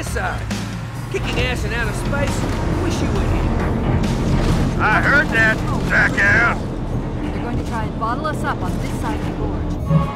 Kicking ass and out of space. Wish you were here. I heard that, jackass. They're going to try and bottle us up on this side of the gorge.